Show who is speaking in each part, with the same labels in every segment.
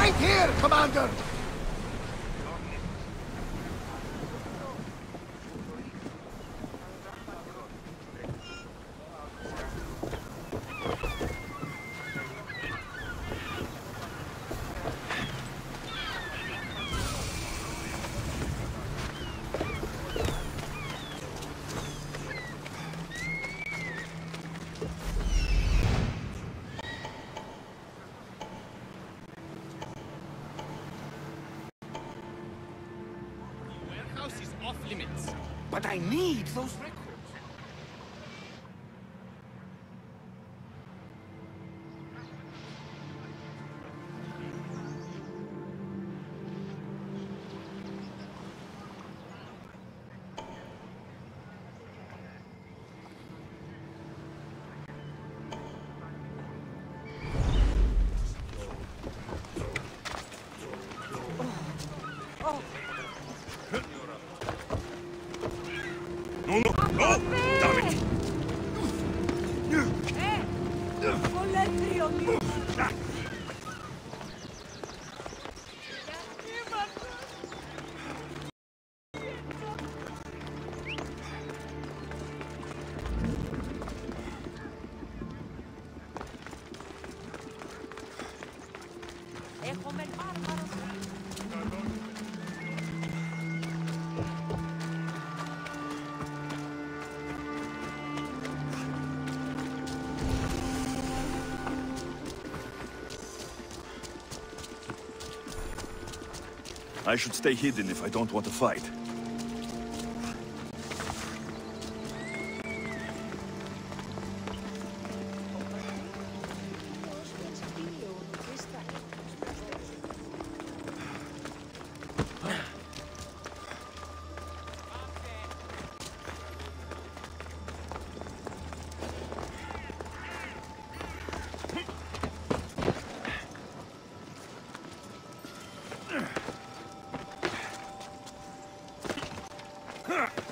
Speaker 1: Wait here, Commander!
Speaker 2: Limits.
Speaker 1: But I need those records.
Speaker 3: No! Damn it!
Speaker 4: Eh, eh,
Speaker 3: I should stay hidden if I don't want to fight.
Speaker 5: 哼。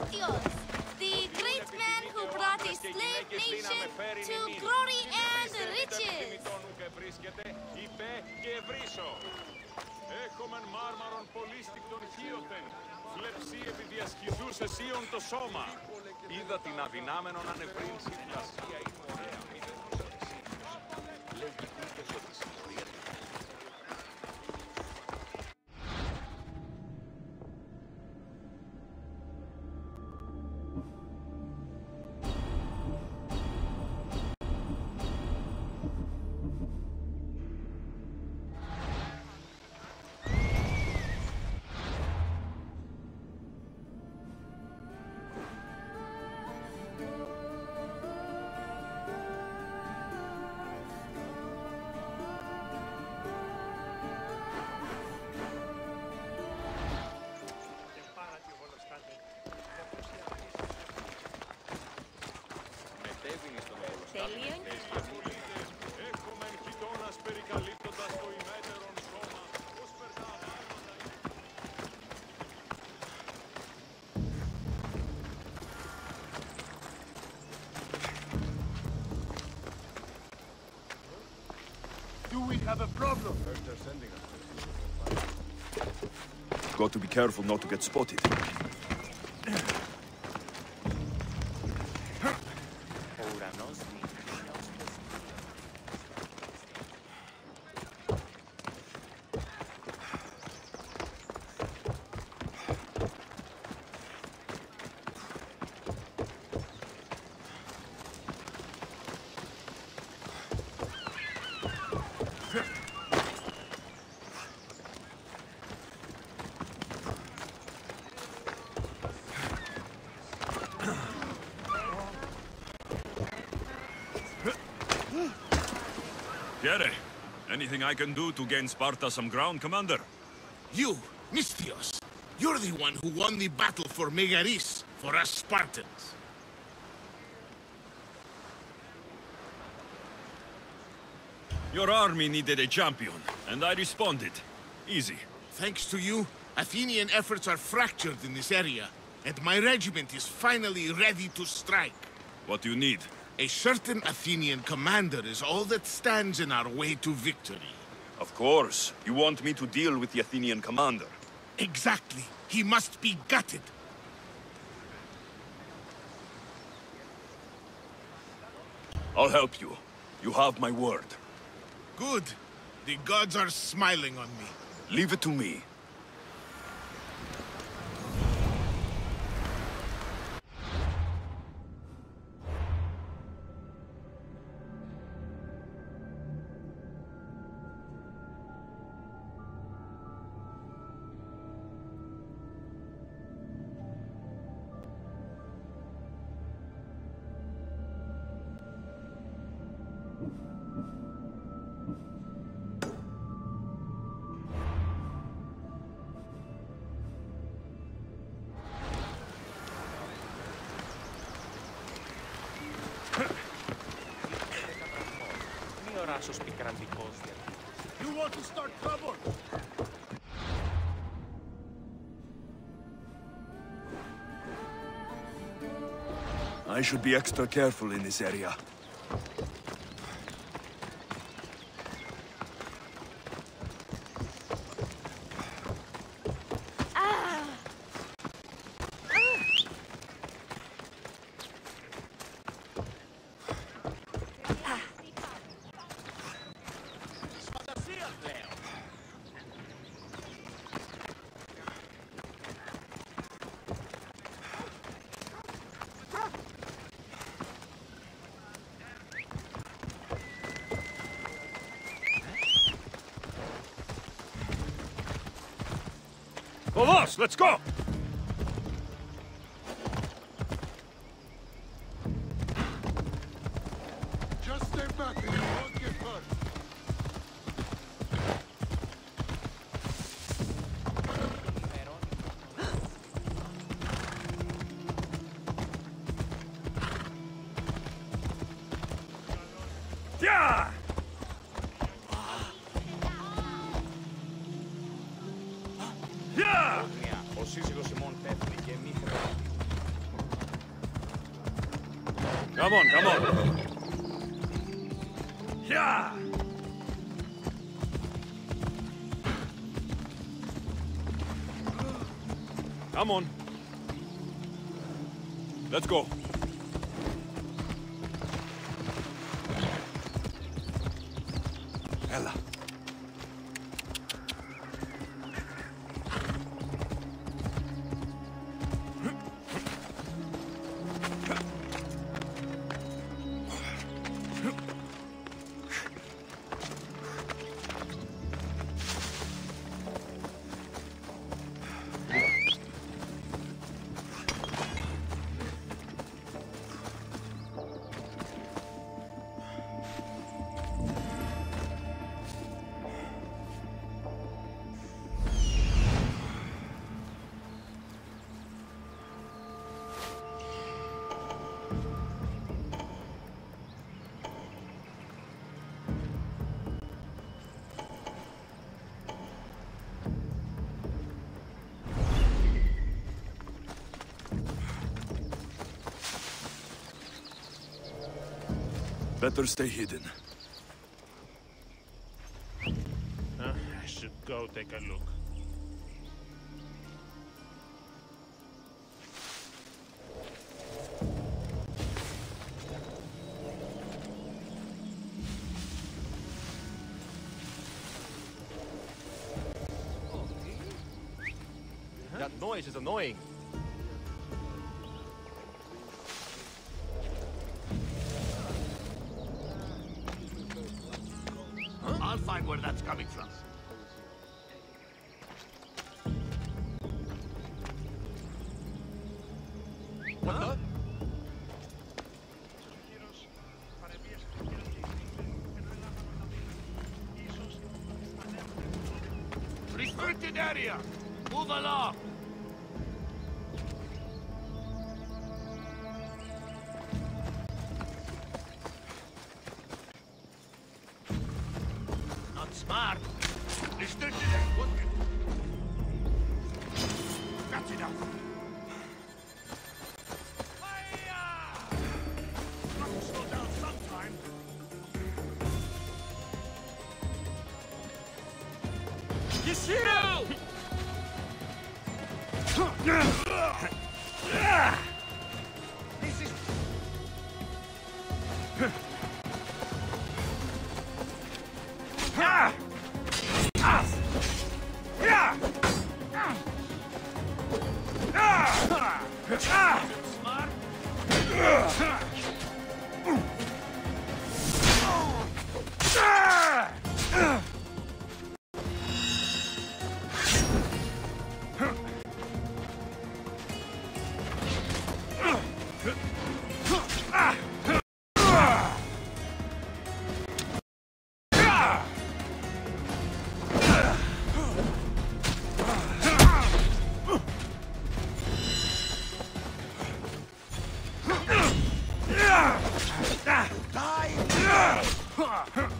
Speaker 5: of Photios, the great man who brought a slave nation to glory and riches.
Speaker 6: και βρίσκεται υπέ και ευρύσω. Έχομεν μάρμαρον πολύστικτον χίωτεν, φλεψί επί διασχιζούς εσίων το σώμα. Είδα την αδυνάμενον ανευρύνση πλασία
Speaker 1: have a problem.
Speaker 3: Got to be careful not to get spotted. Anything I can do to gain Sparta some ground, Commander?
Speaker 7: You, Misthios, you're the one who won the battle for Megaris, for us Spartans.
Speaker 3: Your army needed a champion, and I responded. Easy.
Speaker 7: Thanks to you, Athenian efforts are fractured in this area, and my regiment is finally ready to strike.
Speaker 3: What do you need?
Speaker 7: A certain Athenian commander is all that stands in our way to victory.
Speaker 3: Of course. You want me to deal with the Athenian commander.
Speaker 7: Exactly. He must be gutted.
Speaker 3: I'll help you. You have my word.
Speaker 7: Good. The gods are smiling on me.
Speaker 3: Leave it to me.
Speaker 2: pasos picarán
Speaker 1: You want to start trouble?
Speaker 3: I should be extra careful in this area. Let's go!
Speaker 2: σύζυγος ημών πέθανε και μη χρεώτη.
Speaker 3: Come on, come on. Yeah! Come on. Let's go. Better stay hidden.
Speaker 8: Ah, I should go take a look.
Speaker 9: That noise is annoying.
Speaker 6: I'll find where that's coming from. Smart. Restricted area. What? That's enough. Ah!
Speaker 7: Clumsy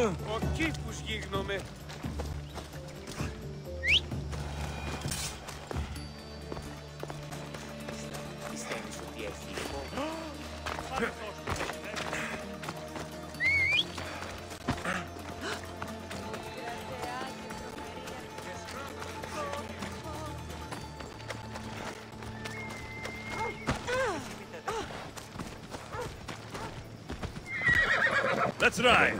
Speaker 7: Ο κήπους γίγνομαι. Πιστεύεις ότι έχει
Speaker 3: Let's ride.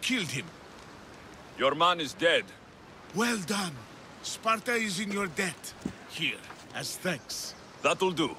Speaker 7: killed him?
Speaker 3: Your man is dead.
Speaker 7: Well done. Sparta is in your debt. Here, as thanks.
Speaker 3: That'll do.